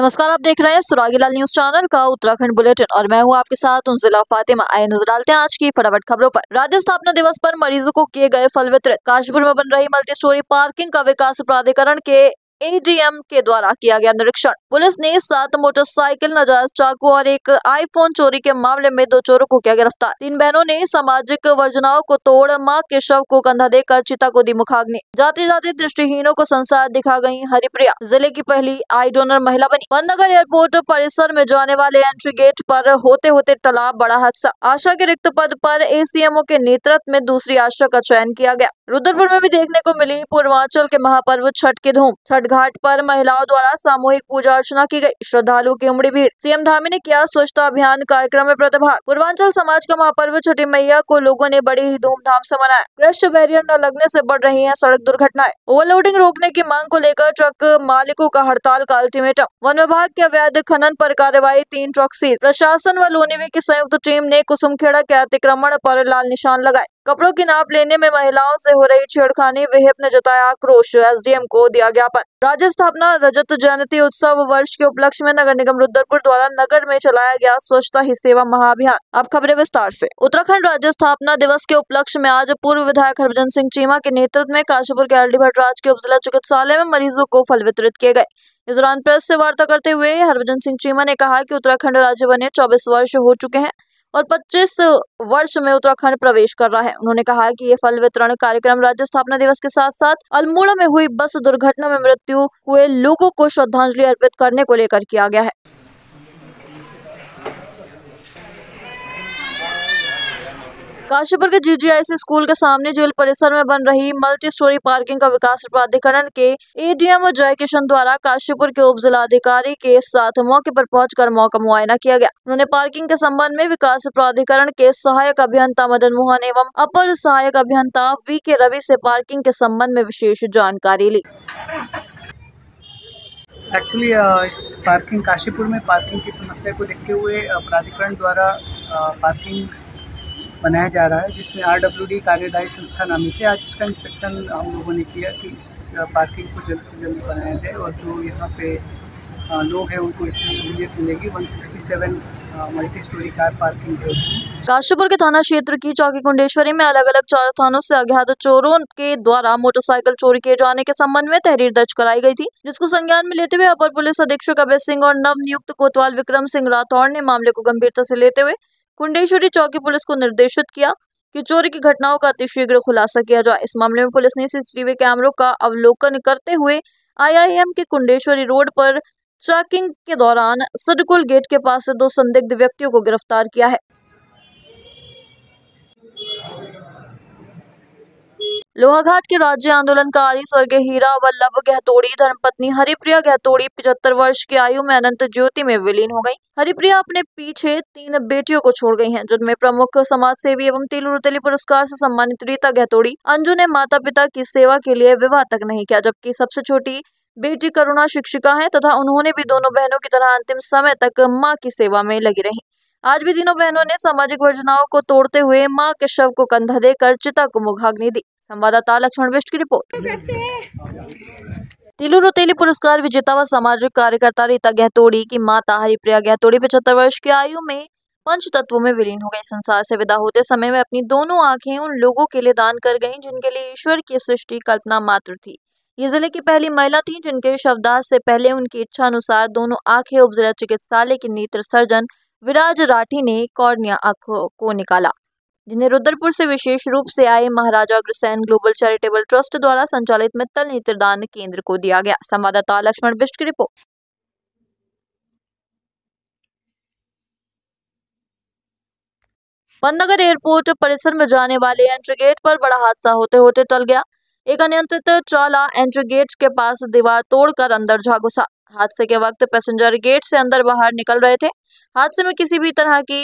नमस्कार, आप देख रहे हैं सुरागीलाल न्यूज़ चैनल का उत्तराखंड बुलेटिन और मैं हूँ आपके साथ उन जिला फातिमा आए नज़र डालते हैं आज की फटाफट खबरों पर। राज्य स्थापना दिवस पर मरीजों को किए गए फल वितरित काशीपुर में बन रही मल्टी स्टोरी पार्किंग का विकास प्राधिकरण के एडीएम के द्वारा किया गया निरीक्षण। पुलिस ने सात मोटरसाइकिल, नजायज चाकू और एक आईफोन चोरी के मामले में दो चोरों को किया गिरफ़्तार। तीन बहनों ने सामाजिक वर्जनाओं को तोड़, माँ के शव को कंधा देकर चिता को दी मुखाग्नि। जाते जाते दृष्टिहीनों को संसार दिखा गई हरिप्रिया। ज़िले की पहली आई डोनर महिला बनी। वननगर एयरपोर्ट परिसर में जाने वाले एंट्री गेट पर होते होते टला बड़ा हादसा। आशा के रिक्त पद पर एसीएमओ के नेतृत्व में दूसरी आशा का चयन किया गया। रुद्रपुर में भी देखने को मिली पूर्वांचल के महापर्व छठ की धूम। छठ घाट पर महिलाओं द्वारा सामूहिक पूजा अर्चना की गई। श्रद्धालुओं की उमड़ी भीड़। सीएम धामी ने किया स्वच्छता अभियान कार्यक्रम में प्रतिभाग। पूर्वांचल समाज का महापर्व छठी मैया को लोगों ने बड़ी ही धूमधाम से मनाया। क्रस्ट बैरियर न लगने से बढ़ रही है सड़क दुर्घटनाएँ। ओवरलोडिंग रोकने की मांग को लेकर ट्रक मालिकों का हड़ताल का अल्टीमेटम। वन विभाग के अवैध खनन पर कार्यवाही तीन ट्रक सीज। प्रशासन व लोनीवे की संयुक्त टीम ने कुसुमखेड़ा के अतिक्रमण पर लाल निशान लगाए। कपड़ों की नाप लेने में महिलाओं से हो रही छेड़खानी, विहिप ने जताया आक्रोश। एसडीएम को दिया ज्ञापन राज्य स्थापना, रजत जयंती उत्सव, वर्ष के उपलक्ष्य में नगर निगम रुद्रपुर द्वारा नगर में चलाया गया स्वच्छता ही सेवा महाअभियान अब खबरें विस्तार से। उत्तराखंड राज्य स्थापना दिवस के उपलक्ष्य में आज पूर्व विधायक हरभजन सिंह चीमा के नेतृत्व में काशीपुर के आरडी भट्टराज के उपजिला चिकित्सालय में मरीजों को फल वितरित किए गए। इस दौरान प्रेस से वार्ता करते हुए हरभजन सिंह चीमा ने कहा की उत्तराखंड राज्य बने चौबीस वर्ष हो चुके हैं। और 25 वर्ष में उत्तराखंड प्रवेश कर रहा है। उन्होंने कहा कि ये फल वितरण कार्यक्रम राज्य स्थापना दिवस के साथ साथ अल्मोड़ा में हुई बस दुर्घटना में मृत्यु हुए लोगों को श्रद्धांजलि अर्पित करने को लेकर किया गया है। काशीपुर के जीजीआईसी स्कूल के सामने जेल परिसर में बन रही मल्टी स्टोरी पार्किंग का विकास प्राधिकरण के एडीएम जय किशन द्वारा काशीपुर के उप जिलाधिकारी के साथ मौके पर पहुंचकर मौका मुआयना किया गया। उन्होंने पार्किंग के संबंध में विकास प्राधिकरण के सहायक अभियंता मदन मोहन एवं अपर सहायक अभियंता वी के रवि से पार्किंग के संबंध में विशेष जानकारी ली। एक्चुअली इस पार्किंग काशीपुर में पार्किंग की समस्या को देखते हुए प्राधिकरण द्वारा पार्किंग बनाया जा रहा है, जिसमें आर डब्ल्यू डी कार्यदायी संस्था नामित है आज उसका इंस्पेक्शन हम लोगों ने किया कि इस पार्किंग को जल्द से जल्द बनाया जाए और जो यहाँ पे लोग हैं उनको इससे सहूलियत मिलेगी। 167 मल्टी स्टोरी कार पार्किंग है काशीपुर के थाना क्षेत्र की चौकी कुंडेश्वरी में अलग अलग चार थानों से अज्ञात चोरों के द्वारा मोटरसाइकिल चोरी किए जाने के संबंध में तहरीर दर्ज कराई गई थी, जिसको संज्ञान में लेते हुए अपर पुलिस अधीक्षक अभय सिंह और नव नियुक्त कोतवाल विक्रम सिंह राठौड़ ने मामले को गंभीरता से लेते हुए कुंडेश्वरी चौकी पुलिस को निर्देशित किया कि चोरी की घटनाओं का अतिशीघ्र खुलासा किया जाए। इस मामले में पुलिस ने सीसीटीवी कैमरों का अवलोकन करते हुए आईआईएम के कुंडेश्वरी रोड पर चेकिंग के दौरान सडकुल गेट के पास से दो संदिग्ध व्यक्तियों को गिरफ़्तार किया है। लोहाघाट के राज्य आंदोलनकारी स्वर्गीय हीरा वल्लभ गहतोड़ी, धर्मपत्नी हरिप्रिया गहतोड़ी पिछहत्तर वर्ष की आयु में अनंत ज्योति में विलीन हो गई। हरिप्रिया अपने पीछे तीन बेटियों को छोड़ गई हैं, जिनमें प्रमुख समाज सेवी एवं तिलु रुतेली पुरस्कार से सम्मानित रीता गहतोड़ी, अंजू ने माता पिता की सेवा के लिए विवाह तक नहीं किया, जबकि सबसे छोटी बेटी करुणा शिक्षिका है तथा उन्होंने भी दोनों बहनों की तरह अंतिम समय तक माँ की सेवा में लगी रही। आज भी तीनों बहनों ने सामाजिक वर्जनाओं को तोड़ते हुए माँ के शव को कंधा देकर चिता को मुखाग्नि दी। संवाददाता लक्ष्मण बिष्ट की रिपोर्ट। तिलू रोतेली पुरस्कार विजेता व सामाजिक कार्यकर्ता रीता गहतोड़ी की माता हरिप्रिया गहतोड़ी पचहत्तर वर्ष की आयु में पंच तत्वों में विलीन हो गई। संसार से विदा होते समय वे अपनी दोनों आँखें उन लोगों के लिए दान कर गईं जिनके लिए ईश्वर की सृष्टि कल्पना मात्र थी। ये ज़िले की पहली महिला थी जिनके शवदाह से पहले उनकी इच्छा अनुसार दोनों आँखें उप जिला चिकित्सालय के नेत्र सर्जन विराज राठी ने कॉर्निया आँखों को निकाला। जिन्हें रुद्रपुर से विशेष रूप से आए Maharaja Agrasen global charitable trust द्वारा संचालित मित्तल नेत्रदान केंद्र को दिया गया। संवाददाता लक्ष्मण बिष्ट की रिपोर्ट। पन्नगर एयरपोर्ट परिसर में जाने वाले एंट्री गेट पर बड़ा हादसा होते होते टल गया। एक अनियंत्रित ट्राला एंट्री गेट के पास दीवार तोड़कर अंदर जा घुसा। हादसे के वक्त पैसेंजर गेट से अंदर बाहर निकल रहे थे। हादसे में किसी भी तरह की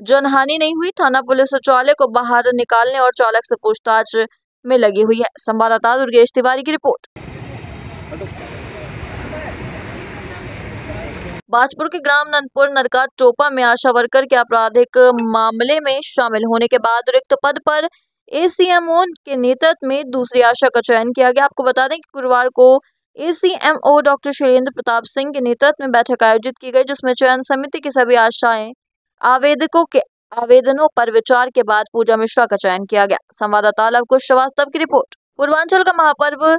जनहानि नहीं हुई। थाना पुलिस ट्राले को बाहर निकालने और चालक से पूछताछ में लगी हुई है। संवाददाता दुर्गेश तिवारी की रिपोर्ट। बाजपुर के ग्राम नंदपुर नरका टोपा में आशा वर्कर के आपराधिक मामले में शामिल होने के बाद रिक्त पद पर एसीएमओ के नेतृत्व में दूसरी आशा का चयन किया गया। आपको बता दें कि गुरुवार को एसीएमओ डॉक्टर शैलेंद्र प्रताप सिंह के नेतृत्व में बैठक आयोजित की गई, जिसमें चयन समिति की सभी आशाएँ आवेदकों के आवेदनों पर विचार के बाद पूजा मिश्रा का चयन किया गया। संवाददाता लवकुश श्रीवास्तव की रिपोर्ट। पूर्वांचल का महापर्व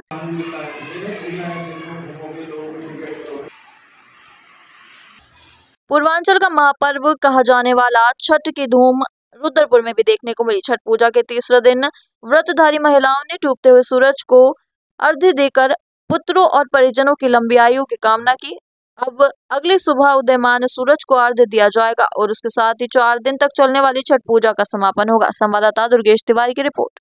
पूर्वांचल का महापर्व कहा जाने वाला छठ की धूम रुद्रपुर में भी देखने को मिली। छठ पूजा के तीसरे दिन व्रतधारी महिलाओं ने डूबते हुए सूरज को अर्घ्य देकर पुत्रों और परिजनों की लंबी आयु की कामना की। अब अगली सुबह उदयमान सूरज को अर्घ्य दिया जाएगा और उसके साथ ही चार दिन तक चलने वाली छठ पूजा का समापन होगा। संवाददाता दुर्गेश तिवारी की रिपोर्ट।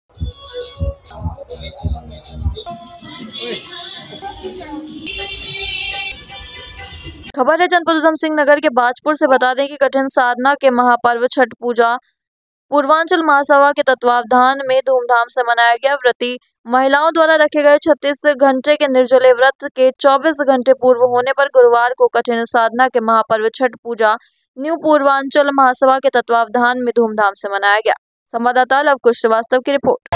खबर है जनपद उधम सिंह नगर के बाजपुर से बता दें कि कठिन साधना के महापर्व छठ पूजा पूर्वांचल महासभा के तत्वावधान में धूमधाम से मनाया गया व्रति। महिलाओं द्वारा रखे गए 36 घंटे के निर्जले व्रत के 24 घंटे पूर्व होने पर गुरुवार को कठिन साधना के महापर्व, छठ पूजा, न्यू पूर्वांचल महासभा के तत्वावधान में धूमधाम से मनाया गया। संवाददाता लव लवकुश श्रीवास्तव की रिपोर्ट।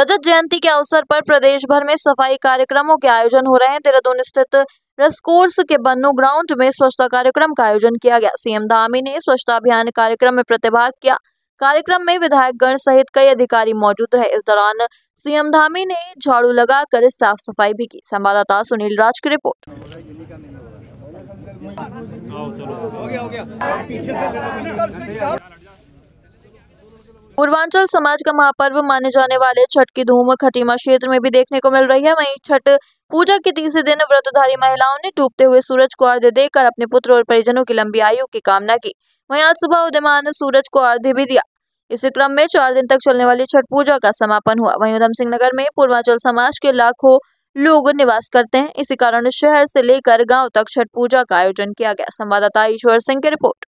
रजत जयंती के अवसर पर प्रदेश भर में सफ़ाई कार्यक्रमों के आयोजन हो रहे हैं। देहरादून स्थित रसकोर्स के बन्नू ग्राउंड में स्वच्छता कार्यक्रम का आयोजन किया गया। सीएम धामी ने स्वच्छता अभियान कार्यक्रम में प्रतिभाग किया। कार्यक्रम में विधायक गण सहित कई अधिकारी मौजूद रहे। इस दौरान सीएम धामी ने झाड़ू लगाकर साफ़ सफ़ाई भी की। संवाददाता सुनील राज की रिपोर्ट। पूर्वांचल समाज का महापर्व माने जाने वाले छठ की धूम खटीमा क्षेत्र में भी देखने को मिल रही है। वहीं छठ पूजा के तीसरे दिन व्रतधारी महिलाओं ने डूबते हुए सूरज को अर्घ्य देकर अपने पुत्र और परिजनों की लंबी आयु की कामना की। वहीं आज सुबह उदयमान सूरज को अर्घ्य भी दिया। इसी क्रम में चार दिन तक चलने वाली छठ पूजा का समापन हुआ। वहीं उधम सिंह नगर में पूर्वांचल समाज के लाखों लोग निवास करते हैं। इसी कारण शहर से लेकर गाँव तक छठ पूजा का आयोजन किया गया। संवाददाता ईश्वर सिंह की रिपोर्ट।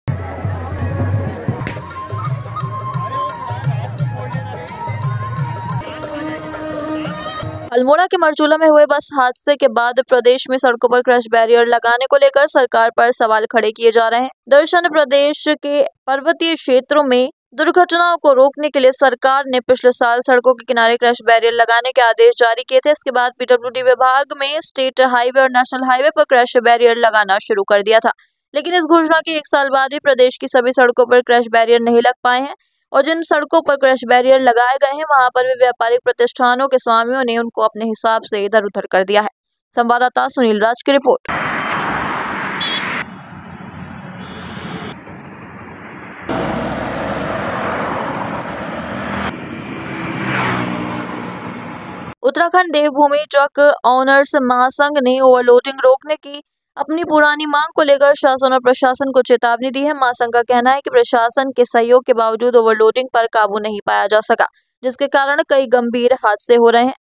अल्मोड़ा के मरचूला में हुए बस हादसे के बाद प्रदेश में सड़कों पर क्रश बैरियर लगाने को लेकर सरकार पर सवाल खड़े किए जा रहे हैं। दर्शन, प्रदेश के पर्वतीय क्षेत्रों में दुर्घटनाओं को रोकने के लिए सरकार ने पिछले साल सड़कों के किनारे क्रश बैरियर लगाने के आदेश जारी किए थे। इसके बाद पीडब्ल्यूडी विभाग में स्टेट हाईवे और नेशनल हाईवे पर क्रश बैरियर लगाना शुरू कर दिया था। लेकिन इस घोषणा के एक साल बाद भी प्रदेश की सभी सड़कों पर क्रश बैरियर नहीं लग पाए हैं। और जिन सड़कों पर क्रश बैरियर लगाए गए हैं, वहाँ पर भी व्यापारिक प्रतिष्ठानों के स्वामियों ने उनको अपने हिसाब से इधर उधर कर दिया है। संवाददाता सुनील राज की report. Uttarakhand Devbhoomi truck owners Mahasangh ने ओवरलोडिंग रोकने की अपनी पुरानी मांग को लेकर शासन और प्रशासन को चेतावनी दी है। महासंघ का कहना है कि प्रशासन के सहयोग के बावजूद ओवरलोडिंग पर काबू नहीं पाया जा सका जिसके कारण कई गंभीर हादसे हो रहे हैं।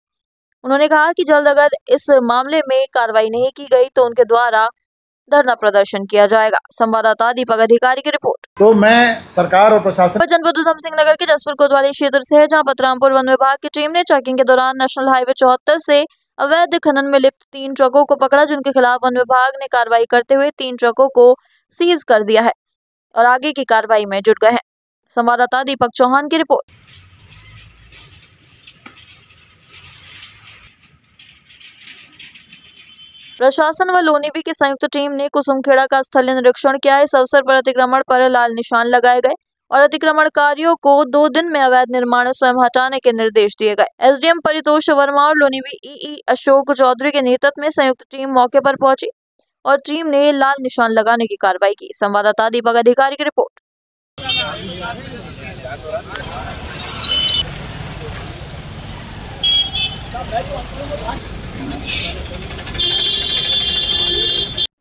उन्होंने कहा कि जल्द अगर इस मामले में कार्रवाई नहीं की गई तो उनके द्वारा धरना प्रदर्शन किया जाएगा। संवाददाता दीपक अधिकारी की रिपोर्ट। तो मैं सरकार और प्रशासन जनपद उधम सिंह नगर के जसपुर कोतवाली क्षेत्र से है जहाँ पतरामपुर वन विभाग की टीम ने चेकिंग के दौरान नेशनल हाईवे चौहत्तर से अवैध खनन में लिप्त तीन ट्रकों को पकड़ा, जिनके खिलाफ वन विभाग ने कार्रवाई करते हुए तीन ट्रकों को सीज कर दिया है और आगे की कार्रवाई में जुट गए हैं। संवाददाता दीपक चौहान की रिपोर्ट। प्रशासन व लोनीवी की संयुक्त टीम ने कुसुमखेड़ा का स्थलीय निरीक्षण किया। इस अवसर पर अतिक्रमण पर लाल निशान लगाए गए। और अतिक्रमणकारियों को दो दिन में अवैध निर्माण स्वयं हटाने के निर्देश दिए गए। एसडीएम परितोष वर्मा और लोनीवी ईई अशोक चौधरी के नेतृत्व में संयुक्त टीम मौके पर पहुँची और टीम ने लाल निशान लगाने की कार्रवाई की। संवाददाता दीपक अधिकारी की रिपोर्ट।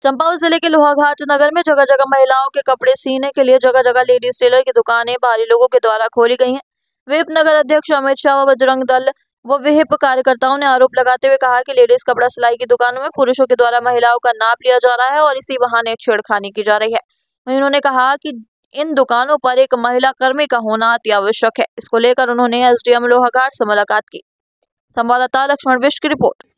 चंपावत ज़िले के लोहाघाट नगर में जगह जगह महिलाओं के कपड़े सीने के लिए जगह जगह लेडीज़ टेलर की दुकानें बाहरी लोगों के द्वारा खोली गई हैं। विप नगर अध्यक्ष अमित शाह व बजरंग दल व विहिप कार्यकर्ताओं ने आरोप लगाते हुए कहा कि लेडीज़ कपड़ा सिलाई की दुकानों में पुरुषों के द्वारा महिलाओं का नाप लिया जा रहा है और इसी बहाने छेड़खानी की जा रही है। उन्होंने कहा कि इन दुकानों पर एक महिला कर्मी का होना अति आवश्यक है। इसको लेकर उन्होंने एसडीएम लोहाघाट से मुलाकात की। संवाददाता लक्ष्मण बिष्ट की रिपोर्ट।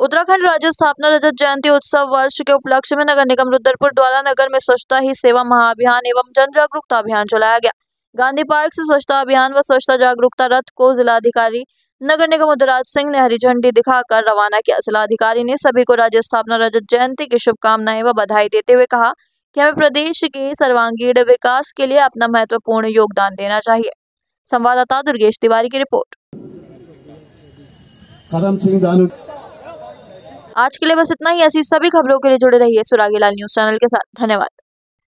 उत्तराखंड राज्य स्थापना रजत जयंती उत्सव वर्ष के उपलक्ष्य में नगर निगम रुद्रपुर द्वारा नगर में स्वच्छता ही सेवा महाअभियान एवं जन जागरूकता अभियान चलाया गया। गांधी पार्क से स्वच्छता अभियान व स्वच्छता जागरूकता रथ को जिलाधिकारी नगर निगम उदराज सिंह ने हरी झंडी दिखाकर रवाना किया। जिलाधिकारी ने सभी को राज्य स्थापना रजत जयंती की शुभकामनाएँ व बधाई देते हुए कहा कि हमें प्रदेश के सर्वांगीण विकास के लिए अपना महत्वपूर्ण योगदान देना चाहिए। संवाददाता दुर्गेश तिवारी की रिपोर्ट। करम सिंह दानू। आज के लिए बस इतना ही। ऐसी सभी खबरों के लिए जुड़े रहिए सुरागी लाल न्यूज़ चैनल के साथ। धन्यवाद।